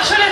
আসলে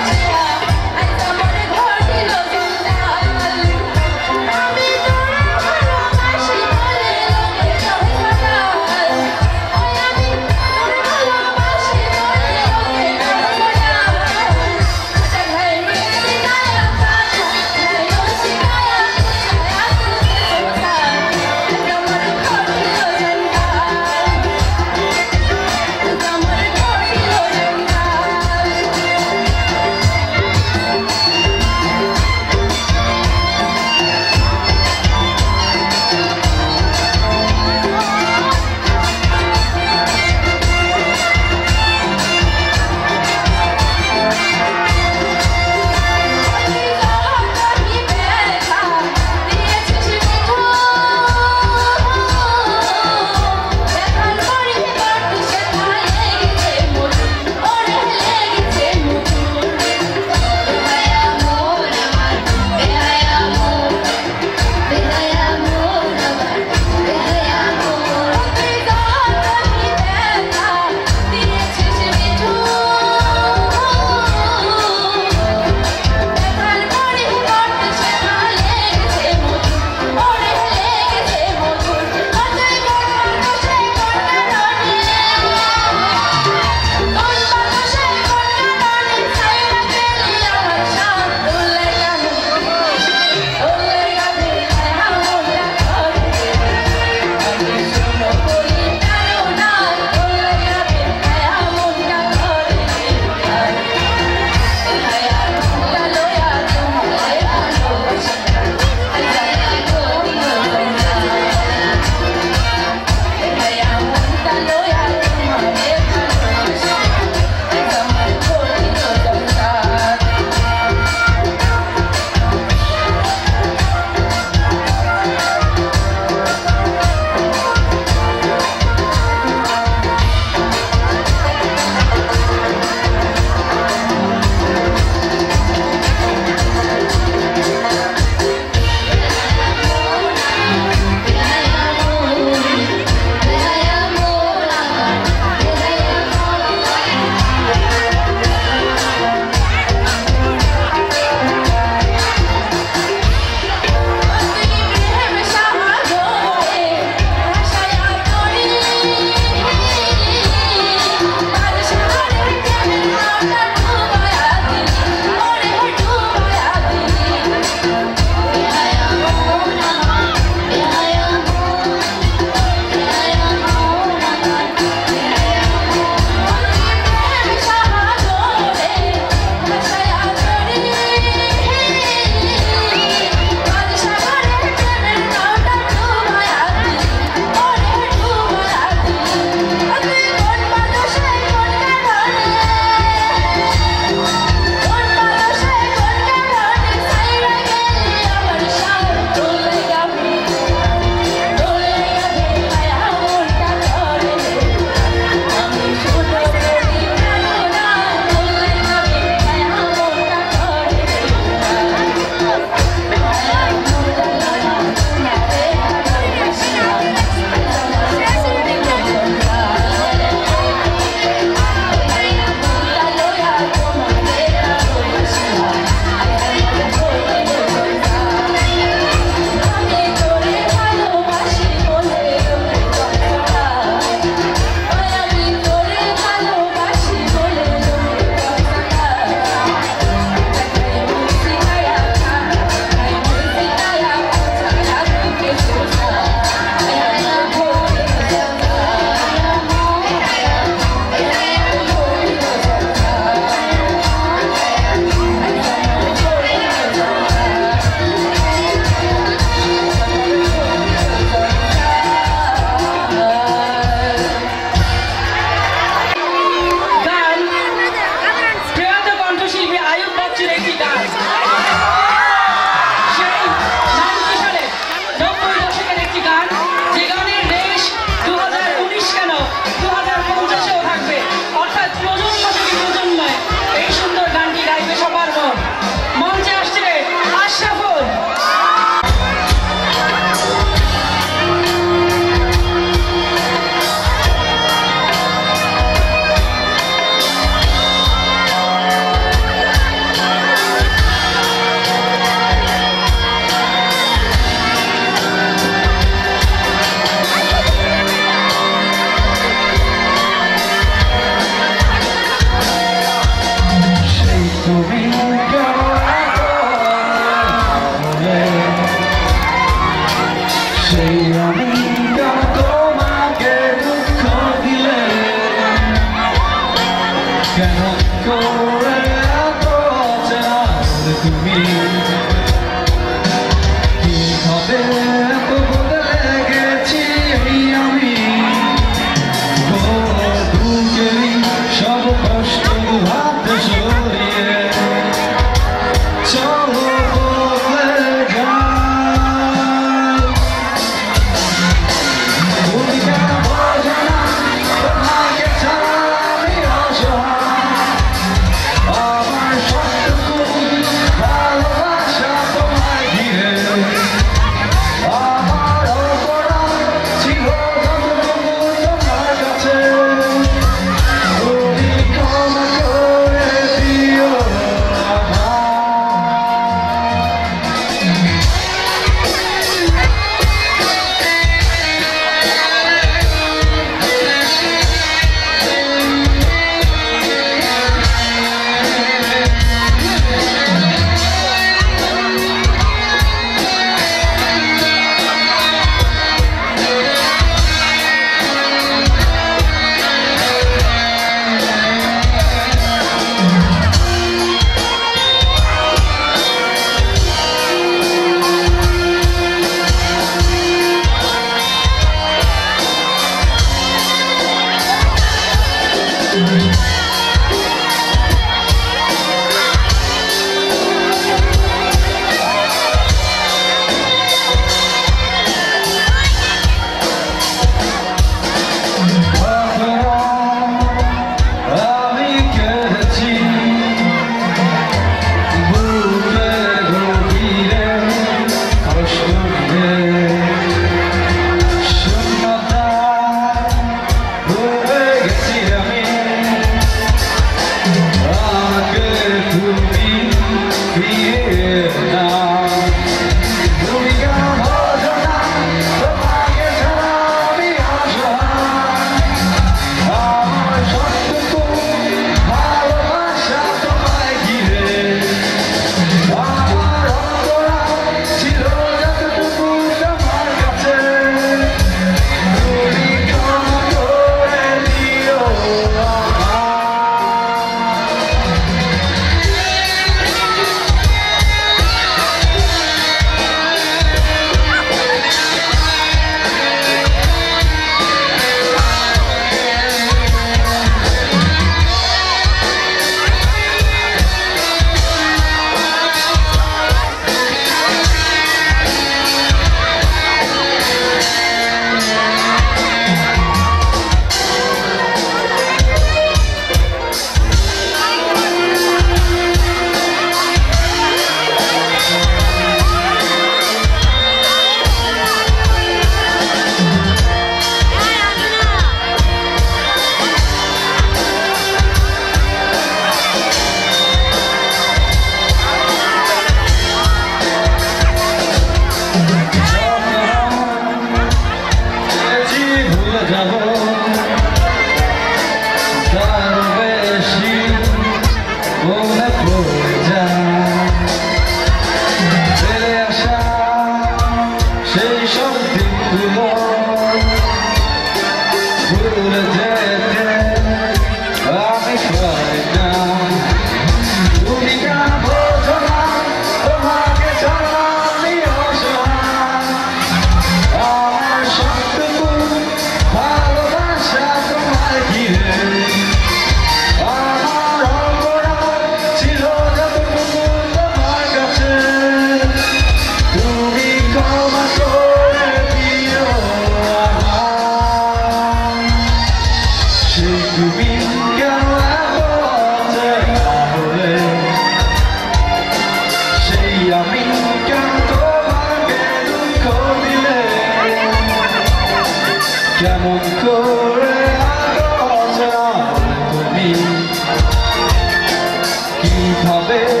কি ভাবে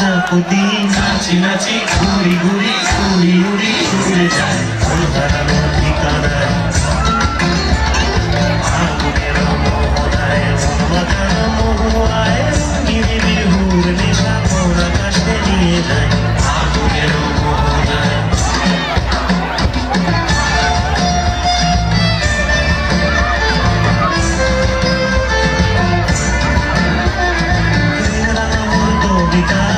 প্রজাপতি। নাচি নাচি ঘুরি ঘুরি ঘুরি ঘুরি ঘুরে যায়। কলকাতা ঠিকানায় Because